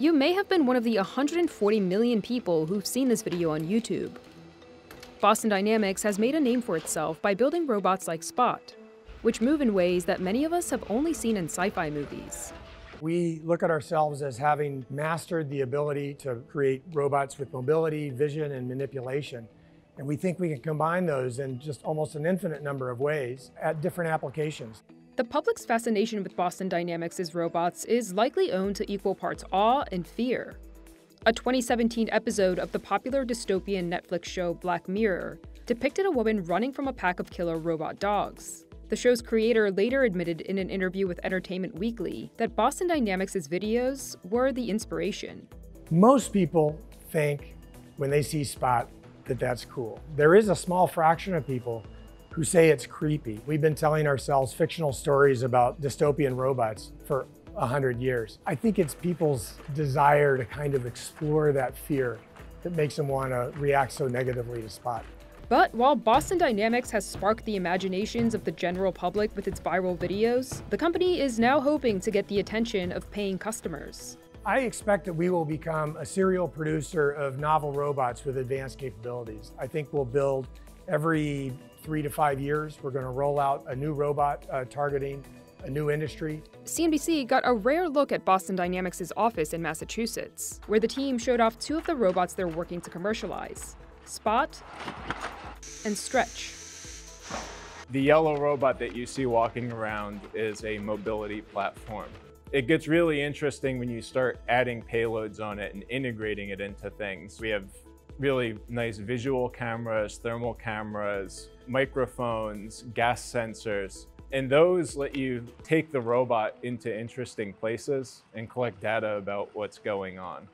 You may have been one of the 140 million people who've seen this video on YouTube. Boston Dynamics has made a name for itself by building robots like Spot, which move in ways that many of us have only seen in sci-fi movies. We look at ourselves as having mastered the ability to create robots with mobility, vision, and manipulation. And we think we can combine those in just almost an infinite number of ways at different applications. The public's fascination with Boston Dynamics' robots is likely owed to equal parts awe and fear. A 2017 episode of the popular dystopian Netflix show Black Mirror depicted a woman running from a pack of killer robot dogs. The show's creator later admitted in an interview with Entertainment Weekly that Boston Dynamics' videos were the inspiration. Most people think when they see Spot that that's cool. There is a small fraction of people who say it's creepy. We've been telling ourselves fictional stories about dystopian robots for a hundred years. I think it's people's desire to kind of explore that fear that makes them want to react so negatively to Spot. But while Boston Dynamics has sparked the imaginations of the general public with its viral videos, the company is now hoping to get the attention of paying customers. I expect that we will become a serial producer of novel robots with advanced capabilities. I think we'll build every three to five years. We're going to roll out a new robot uh, targeting a new industry. CNBC got a rare look at Boston Dynamics' office in Massachusetts, where the team showed off two of the robots they're working to commercialize Spot and stretch. The yellow robot that you see walking around is a mobility platform. It gets really interesting when you start adding payloads on it and integrating it into things. We have really nice visual cameras, thermal cameras, microphones, gas sensors, and those let you take the robot into interesting places and collect data about what's going on.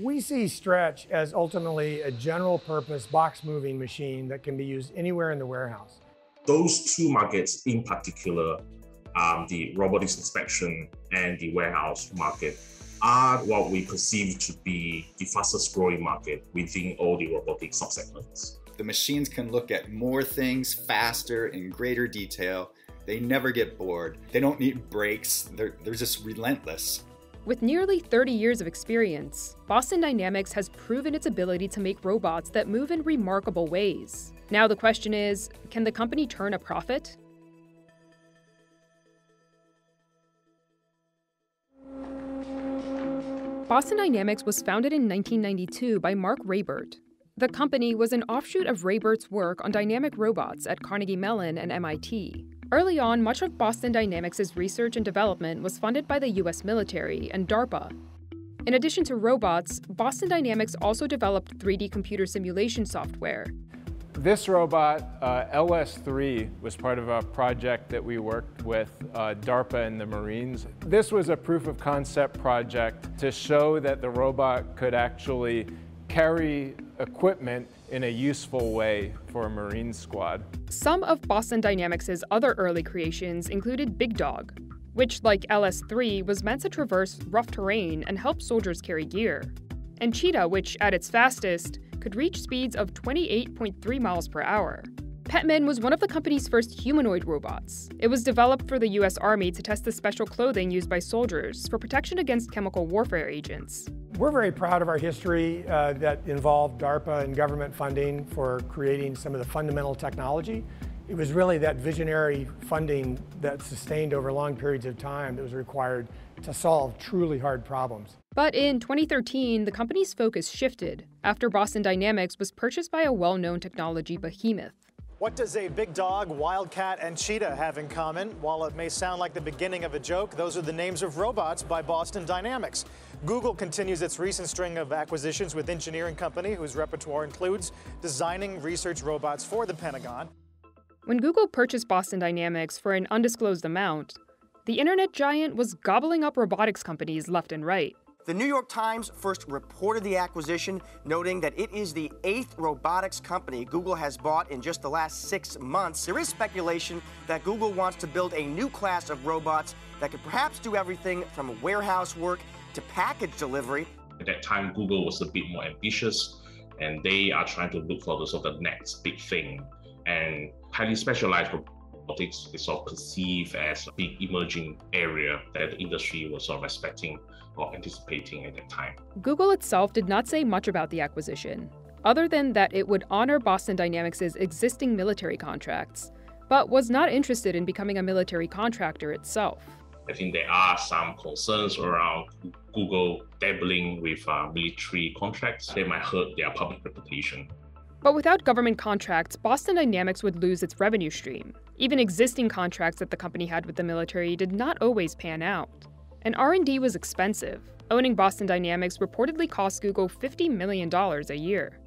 We see Stretch as ultimately a general purpose box moving machine that can be used anywhere in the warehouse. Those two markets in particular, um, the robotics inspection and the warehouse market, are what we perceive to be the fastest growing market within all the robotic subsegments. The machines can look at more things faster in greater detail. They never get bored. They don't need breaks. They're, they're just relentless. With nearly 30 years of experience, Boston Dynamics has proven its ability to make robots that move in remarkable ways. Now the question is, can the company turn a profit? Boston Dynamics was founded in 1992 by Mark Raibert. The company was an offshoot of Raibert's work on dynamic robots at Carnegie Mellon and MIT. Early on, much of Boston Dynamics' research and development was funded by the US military and DARPA. In addition to robots, Boston Dynamics also developed 3D computer simulation software. This robot, uh, LS3, was part of a project that we worked with uh, DARPA and the Marines. This was a proof of concept project to show that the robot could actually carry equipment in a useful way for a Marine squad. Some of Boston Dynamics' other early creations included Big Dog, which, like LS3, was meant to traverse rough terrain and help soldiers carry gear, and Cheetah, which, at its fastest, could reach speeds of 28.3 miles per hour. Petman was one of the company's first humanoid robots. It was developed for the US Army to test the special clothing used by soldiers for protection against chemical warfare agents. We're very proud of our history uh, that involved DARPA and government funding for creating some of the fundamental technology. It was really that visionary funding that sustained over long periods of time that was required to solve truly hard problems. But in 2013, the company's focus shifted after Boston Dynamics was purchased by a well known technology behemoth. What does a big dog, wildcat, and cheetah have in common? While it may sound like the beginning of a joke, those are the names of robots by Boston Dynamics. Google continues its recent string of acquisitions with engineering company whose repertoire includes designing research robots for the Pentagon. When Google purchased Boston Dynamics for an undisclosed amount, the internet giant was gobbling up robotics companies left and right. The New York Times first reported the acquisition, noting that it is the eighth robotics company Google has bought in just the last six months. There is speculation that Google wants to build a new class of robots that could perhaps do everything from warehouse work to package delivery. At that time, Google was a bit more ambitious, and they are trying to look for the sort of next big thing. And highly specialized robotics is sort of perceived as a big emerging area that the industry was sort of expecting or anticipating at that time. Google itself did not say much about the acquisition, other than that it would honor Boston Dynamics' existing military contracts, but was not interested in becoming a military contractor itself. I think there are some concerns around Google dabbling with uh, military contracts. They might hurt their public reputation. But without government contracts, Boston Dynamics would lose its revenue stream. Even existing contracts that the company had with the military did not always pan out. And R&D was expensive. Owning Boston Dynamics reportedly cost Google $50 million a year.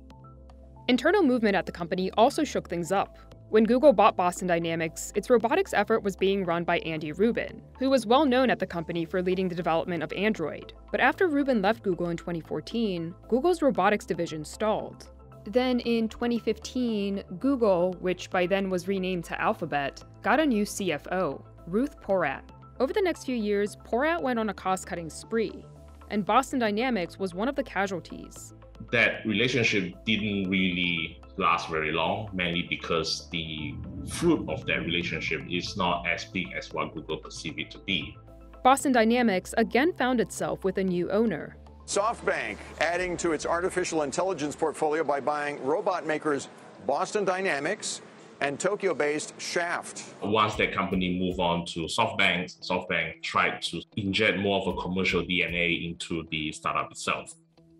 Internal movement at the company also shook things up. When Google bought Boston Dynamics, its robotics effort was being run by Andy Rubin, who was well known at the company for leading the development of Android. But after Rubin left Google in 2014, Google's robotics division stalled. Then in 2015, Google, which by then was renamed to Alphabet, got a new CFO, Ruth Porat. Over the next few years, Porat went on a cost cutting spree, and Boston Dynamics was one of the casualties. That relationship didn't really last very long, mainly because the fruit of that relationship is not as big as what Google perceived it to be. Boston Dynamics again found itself with a new owner. SoftBank adding to its artificial intelligence portfolio by buying robot makers Boston Dynamics and Tokyo based Schaft. Once that company moved on to SoftBank, SoftBank tried to inject more of a commercial DNA into the startup itself.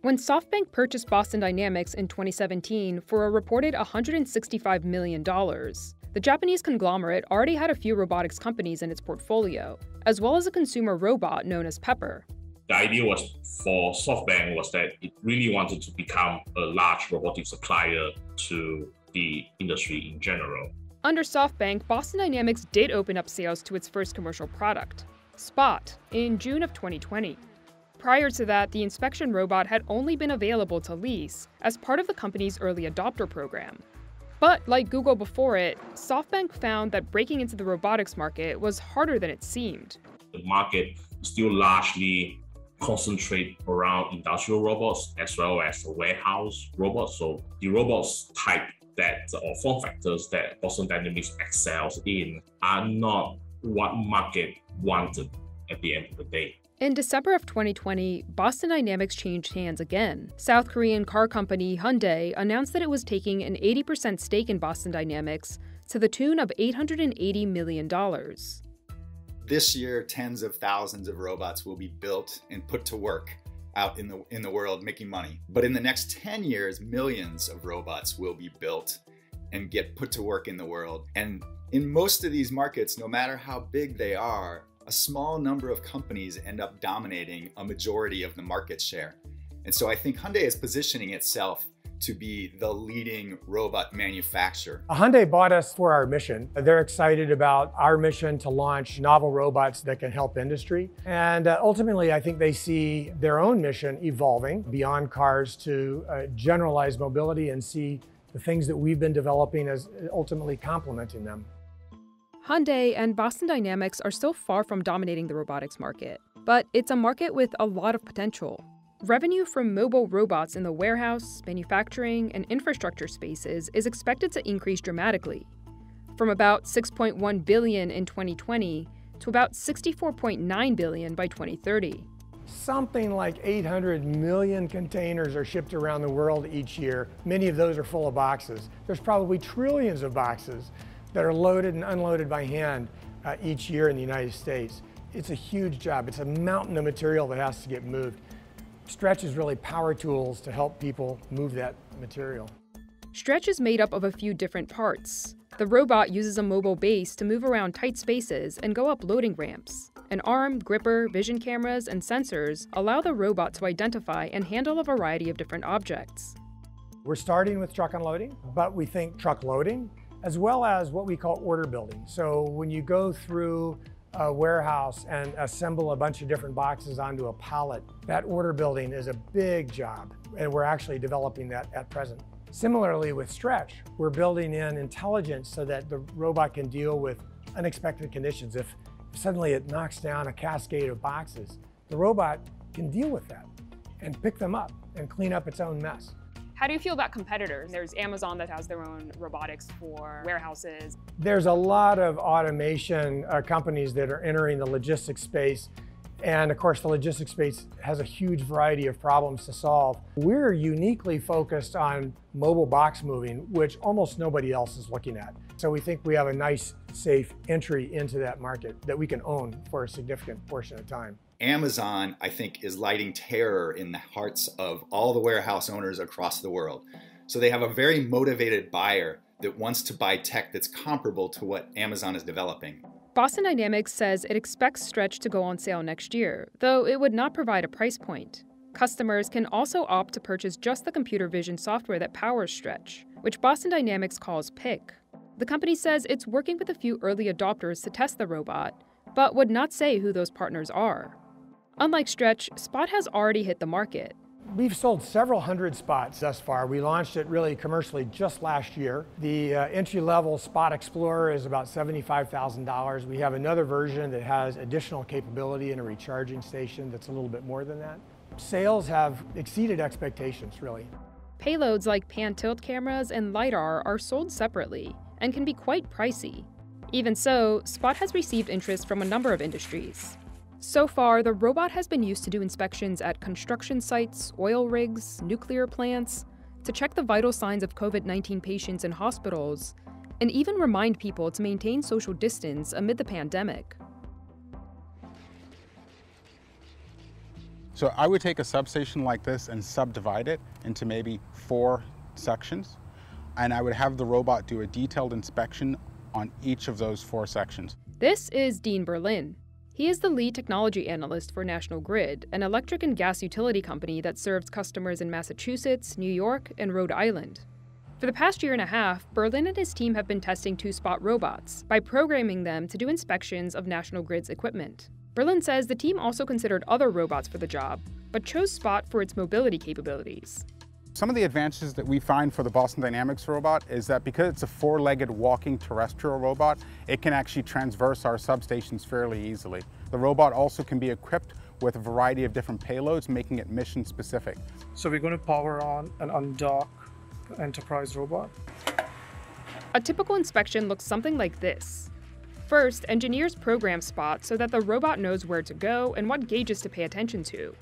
When SoftBank purchased Boston Dynamics in 2017 for a reported $165 million, the Japanese conglomerate already had a few robotics companies in its portfolio, as well as a consumer robot known as Pepper. The idea was for SoftBank was that it really wanted to become a large robotic supplier to the industry in general. Under SoftBank, Boston Dynamics did open up sales to its first commercial product, Spot, in June of 2020. Prior to that, the inspection robot had only been available to lease as part of the company's early adopter program. But like Google before it, SoftBank found that breaking into the robotics market was harder than it seemed. The market still largely concentrate around industrial robots as well as warehouse robots. So the robots type that or form factors that Boston Dynamics excels in are not what market wanted at the end of the day. In December of 2020, Boston Dynamics changed hands again. South Korean car company Hyundai announced that it was taking an 80% stake in Boston Dynamics to the tune of $880 million. This year, tens of thousands of robots will be built and put to work out in the in the world making money. But in the next 10 years, millions of robots will be built and get put to work in the world. And in most of these markets, no matter how big they are, a small number of companies end up dominating a majority of the market share. And so I think Hyundai is positioning itself to be the leading robot manufacturer. Hyundai bought us for our mission. They're excited about our mission to launch novel robots that can help industry. And uh, ultimately, I think they see their own mission evolving beyond cars to uh, generalize mobility and see the things that we've been developing as ultimately complementing them. Hyundai and Boston Dynamics are still far from dominating the robotics market, but it's a market with a lot of potential. Revenue from mobile robots in the warehouse, manufacturing, and infrastructure spaces is expected to increase dramatically, from about 6.1 billion in 2020 to about 64.9 billion by 2030. Something like 800 million containers are shipped around the world each year. Many of those are full of boxes. There's probably trillions of boxes that are loaded and unloaded by hand uh, each year in the United States. It's a huge job. It's a mountain of material that has to get moved. Stretch is really power tools to help people move that material. Stretch is made up of a few different parts. The robot uses a mobile base to move around tight spaces and go up loading ramps. An arm, gripper, vision cameras, and sensors allow the robot to identify and handle a variety of different objects. We're starting with truck unloading, but we think truck loading, as well as what we call order building. So when you go through a warehouse and assemble a bunch of different boxes onto a pallet. That order building is a big job, and we're actually developing that at present. Similarly with Stretch, we're building in intelligence so that the robot can deal with unexpected conditions. If suddenly it knocks down a cascade of boxes, the robot can deal with that and pick them up and clean up its own mess. How do you feel about competitors? There's Amazon that has their own robotics for warehouses. There's a lot of automation uh, companies that are entering the logistics space. And of course, the logistics space has a huge variety of problems to solve. We're uniquely focused on mobile box moving, which almost nobody else is looking at. So we think we have a nice, safe entry into that market that we can own for a significant portion of time. Amazon, I think, is lighting terror in the hearts of all the warehouse owners across the world. So they have a very motivated buyer that wants to buy tech that's comparable to what Amazon is developing. Boston Dynamics says it expects Stretch to go on sale next year, though it would not provide a price point. Customers can also opt to purchase just the computer vision software that powers Stretch, which Boston Dynamics calls Pick. The company says it's working with a few early adopters to test the robot, but would not say who those partners are. Unlike Stretch, Spot has already hit the market. We've sold several hundred spots thus far. We launched it really commercially just last year. The uh, entry level Spot Explorer is about $75,000. We have another version that has additional capability and a recharging station that's a little bit more than that. Sales have exceeded expectations, really. Payloads like pan tilt cameras and LiDAR are sold separately and can be quite pricey. Even so, Spot has received interest from a number of industries. So far, the robot has been used to do inspections at construction sites, oil rigs, nuclear plants, to check the vital signs of COVID 19 patients in hospitals, and even remind people to maintain social distance amid the pandemic. So I would take a substation like this and subdivide it into maybe four sections, and I would have the robot do a detailed inspection on each of those four sections. This is Dean Berlin, he is the lead technology analyst for National Grid, an electric and gas utility company that serves customers in Massachusetts, New York, and Rhode Island. For the past year and a half, Berlin and his team have been testing two spot robots by programming them to do inspections of National Grid's equipment. Berlin says the team also considered other robots for the job, but chose Spot for its mobility capabilities. Some of the advantages that we find for the Boston Dynamics robot is that because it's a four-legged walking terrestrial robot, it can actually transverse our substations fairly easily. The robot also can be equipped with a variety of different payloads, making it mission specific. So we're going to power on and undock the Enterprise robot. A typical inspection looks something like this. First, engineers program Spot so that the robot knows where to go and what gauges to pay attention to.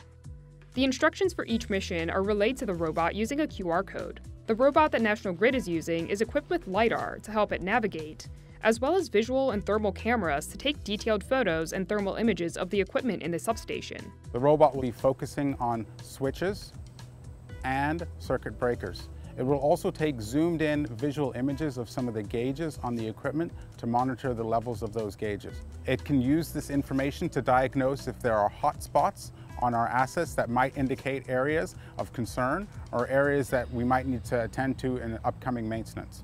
The instructions for each mission are relayed to the robot using a QR code. The robot that National Grid is using is equipped with LiDAR to help it navigate, as well as visual and thermal cameras to take detailed photos and thermal images of the equipment in the substation. The robot will be focusing on switches and circuit breakers. It will also take zoomed in visual images of some of the gauges on the equipment to monitor the levels of those gauges. It can use this information to diagnose if there are hot spots on our assets that might indicate areas of concern or areas that we might need to attend to in upcoming maintenance.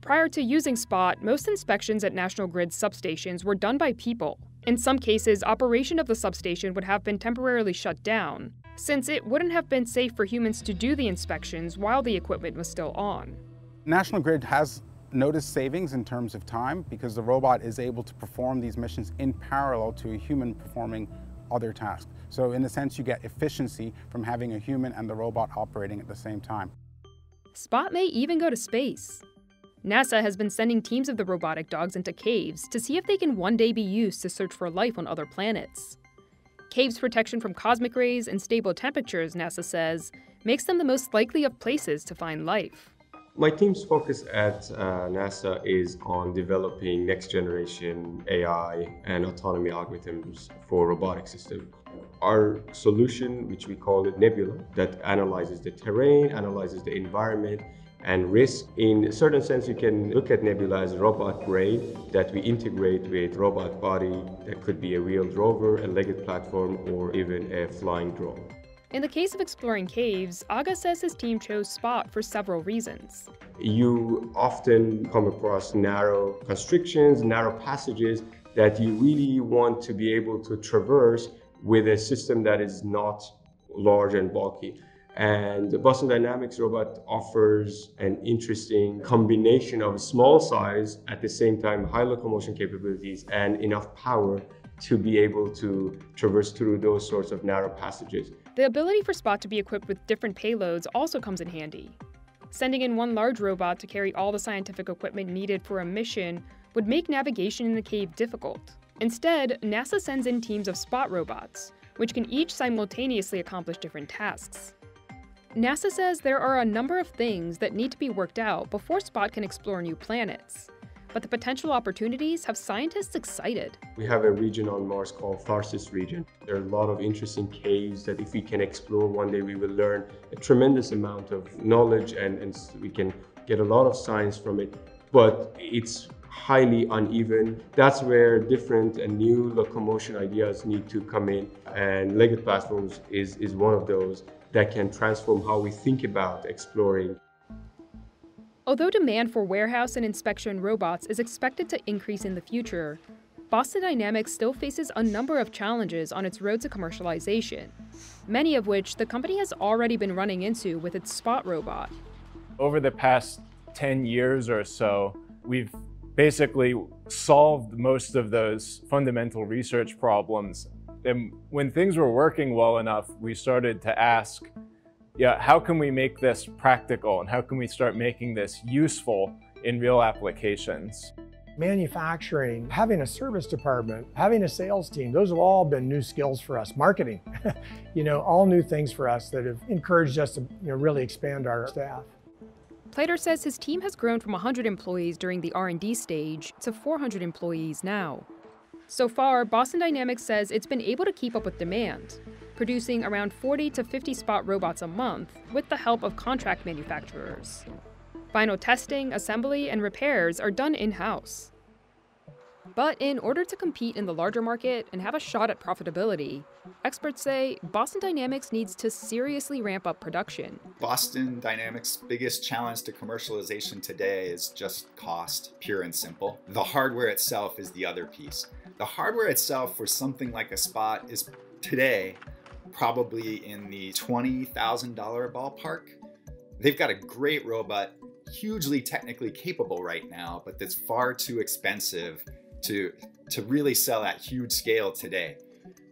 Prior to using SPOT, most inspections at National Grid substations were done by people. In some cases, operation of the substation would have been temporarily shut down, since it wouldn't have been safe for humans to do the inspections while the equipment was still on. National Grid has noticed savings in terms of time because the robot is able to perform these missions in parallel to a human performing other tasks. So in a sense, you get efficiency from having a human and the robot operating at the same time. Spot may even go to space. NASA has been sending teams of the robotic dogs into caves to see if they can one day be used to search for life on other planets. Caves' protection from cosmic rays and stable temperatures, NASA says, makes them the most likely of places to find life. My team's focus at uh, NASA is on developing next generation AI and autonomy algorithms for robotic systems. Our solution, which we call it Nebula, that analyzes the terrain, analyzes the environment, and risk. In a certain sense, you can look at Nebula as a robot brain that we integrate with robot body that could be a wheeled rover, a legged platform, or even a flying drone. In the case of exploring caves, Agha says his team chose Spot for several reasons. You often come across narrow constrictions, narrow passages that you really want to be able to traverse with a system that is not large and bulky. And the Boston Dynamics robot offers an interesting combination of small size, at the same time high locomotion capabilities and enough power to be able to traverse through those sorts of narrow passages. The ability for Spot to be equipped with different payloads also comes in handy. Sending in one large robot to carry all the scientific equipment needed for a mission would make navigation in the cave difficult. Instead, NASA sends in teams of Spot robots, which can each simultaneously accomplish different tasks. NASA says there are a number of things that need to be worked out before Spot can explore new planets. But the potential opportunities have scientists excited. We have a region on Mars called Tharsis region. There are a lot of interesting caves that if we can explore one day, we will learn a tremendous amount of knowledge and, and we can get a lot of science from it. But it's highly uneven. That's where different and new locomotion ideas need to come in. And Legged platforms is, is one of those that can transform how we think about exploring. Although demand for warehouse and inspection robots is expected to increase in the future, Boston Dynamics still faces a number of challenges on its road to commercialization, many of which the company has already been running into with its Spot robot. Over the past 10 years or so, we've basically solved most of those fundamental research problems. And when things were working well enough, we started to ask, yeah, how can we make this practical and how can we start making this useful in real applications? Manufacturing, having a service department, having a sales team, those have all been new skills for us. Marketing, you know, all new things for us that have encouraged us to you know, really expand our staff. Playter says his team has grown from 100 employees during the R&D stage to 400 employees now. So far, Boston Dynamics says it's been able to keep up with demand, producing around 40 to 50 spot robots a month with the help of contract manufacturers. Final testing, assembly, and repairs are done in-house. But in order to compete in the larger market and have a shot at profitability, experts say Boston Dynamics needs to seriously ramp up production. Boston Dynamics' biggest challenge to commercialization today is just cost, pure and simple. The hardware itself is the other piece. The hardware itself for something like a spot is today probably in the $20,000 ballpark. They've got a great robot, hugely technically capable right now, but that's far too expensive to to really sell at huge scale today.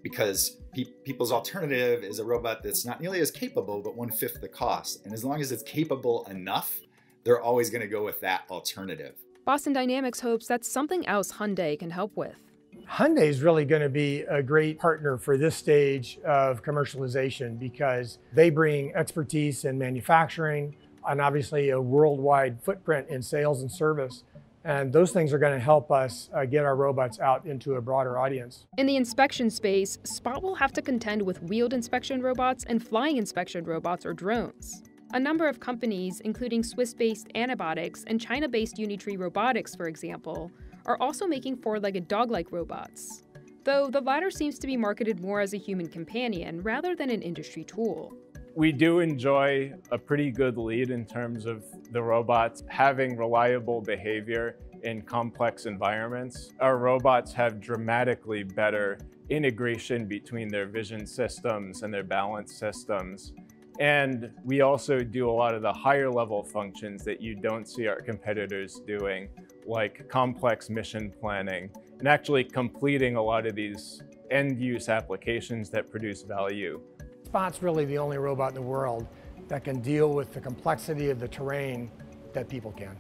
Because pe people's alternative is a robot that's not nearly as capable but one fifth the cost. And as long as it's capable enough they're always going to go with that alternative. Boston dynamics hopes that's something else hyundai can help with hyundai is really going to be a great partner for this stage of commercialization because they bring expertise in manufacturing and obviously a worldwide footprint in sales and service and those things are going to help us uh, get our robots out into a broader audience. In the inspection space, Spot will have to contend with wheeled inspection robots and flying inspection robots or drones. A number of companies, including Swiss based ANYbotics and China based Unitree Robotics, for example, are also making four legged dog like robots. Though the latter seems to be marketed more as a human companion rather than an industry tool we do enjoy a pretty good lead in terms of the robots having reliable behavior in complex environments. Our robots have dramatically better integration between their vision systems and their balance systems. And we also do a lot of the higher level functions that you don't see our competitors doing, like complex mission planning and actually completing a lot of these end use applications that produce value. Spot's really the only robot in the world that can deal with the complexity of the terrain that people can.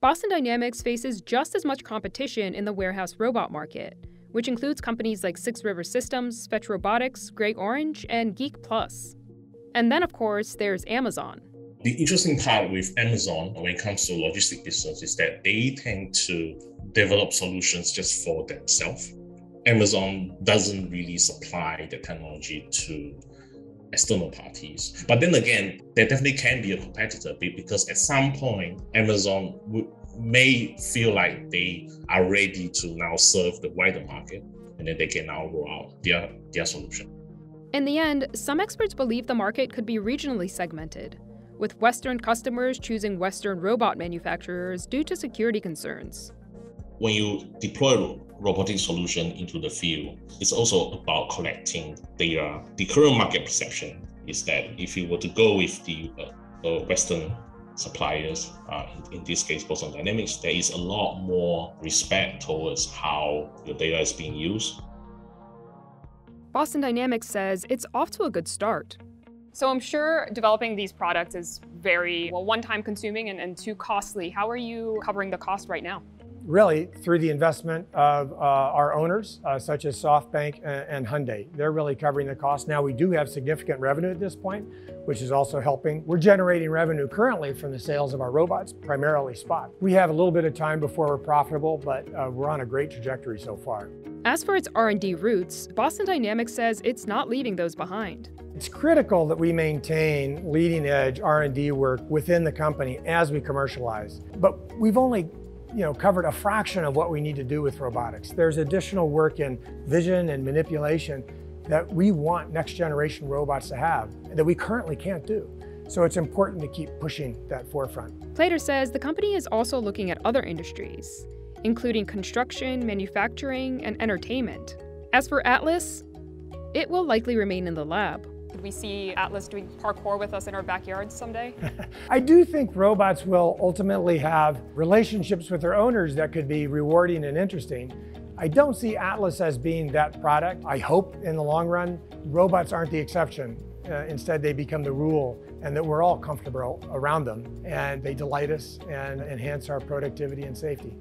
Boston Dynamics faces just as much competition in the warehouse robot market, which includes companies like Six River Systems, Fetch Robotics, Grey Orange, and Geek Plus. And then, of course, there's Amazon. The interesting part with Amazon when it comes to logistic business is that they tend to develop solutions just for themselves. Amazon doesn't really supply the technology to external parties. But then again, there definitely can be a competitor because at some point, Amazon may feel like they are ready to now serve the wider market and then they can now roll out their, their solution. In the end, some experts believe the market could be regionally segmented, with Western customers choosing Western robot manufacturers due to security concerns. When you deploy a robotic solution into the field. It's also about collecting data. The current market perception is that if you were to go with the uh, uh, Western suppliers, uh, in, in, this case Boston Dynamics, there is a lot more respect towards how the data is being used. Boston Dynamics says it's off to a good start. So I'm sure developing these products is very, well, one-time consuming and, and too costly. How are you covering the cost right now? really through the investment of uh, our owners, uh, such as SoftBank and, and, Hyundai. They're really covering the cost. Now we do have significant revenue at this point, which is also helping. We're generating revenue currently from the sales of our robots, primarily Spot. We have a little bit of time before we're profitable, but uh, we're on a great trajectory so far. As for its R&D roots, Boston Dynamics says it's not leaving those behind. It's critical that we maintain leading edge R&D work within the company as we commercialize. But we've only you know, covered a fraction of what we need to do with robotics. There's additional work in vision and manipulation that we want next generation robots to have that we currently can't do. So it's important to keep pushing that forefront. Playter says the company is also looking at other industries, including construction, manufacturing, and entertainment. As for Atlas, it will likely remain in the lab. Could we see Atlas doing parkour with us in our backyards someday? I do think robots will ultimately have relationships with their owners that could be rewarding and interesting. I don't see Atlas as being that product. I hope in the long run, robots aren't the exception. Uh, instead, they become the rule and that we're all comfortable around them and they delight us and enhance our productivity and safety.